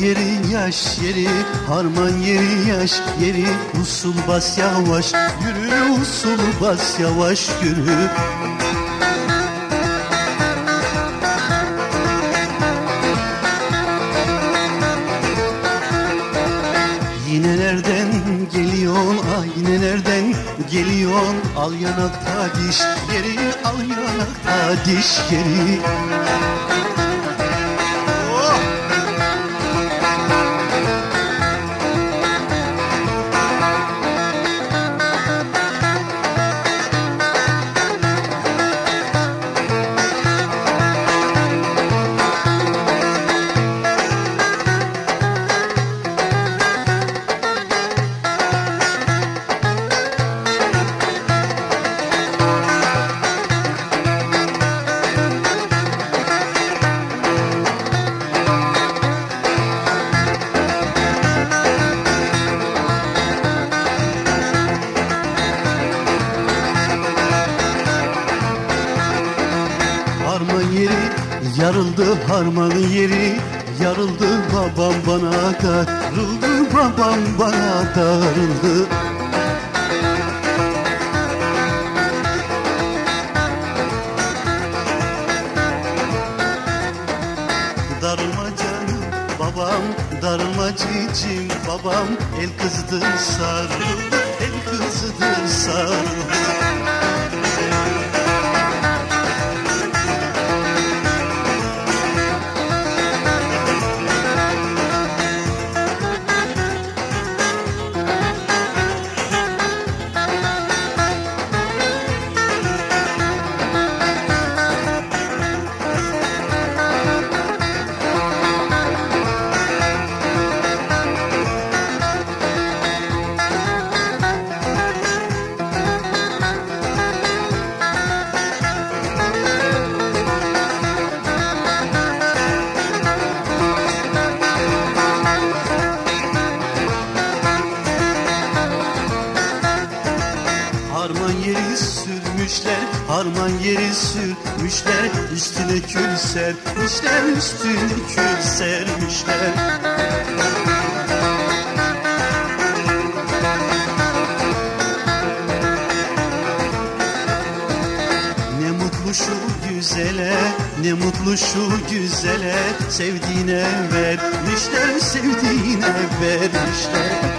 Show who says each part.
Speaker 1: Yeri yaş yeri Harman yeri yaş yeri. Usul bas yavaş yürü Usul bas yavaş yürü. Yine nereden geliyorsun ah yine nereden geliyorsun Al yanakta diş yeri al yanakta diş yeri yarıldı harmanın yeri Yarıldı babam bana darıldı babam bana darıldı Darılma canım babam darılma cicim babam. El kızdır sarıldı el kızdır sarıldı harman yeri sürmüşler Üstüne kül sermişler, üstüne kül sermişler Ne mutlu şu güzele, ne mutlu şu güzele Sevdiğine vermişler, sevdiğine vermişler